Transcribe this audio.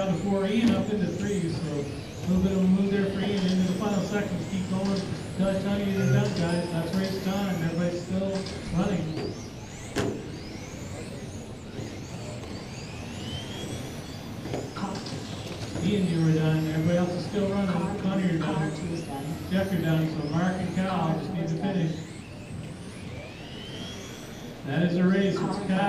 Down to four, Ian up into three, so a little bit of a move there for Ian into the final seconds, keep going. Dutch, tell you you're done, guys, that's race time, everybody's still running. Ian, you were done, everybody else is still running, Connor, you're done. done. Jeff, you're done, so Mark and Cal just need to finish. That is a race, it's Cal,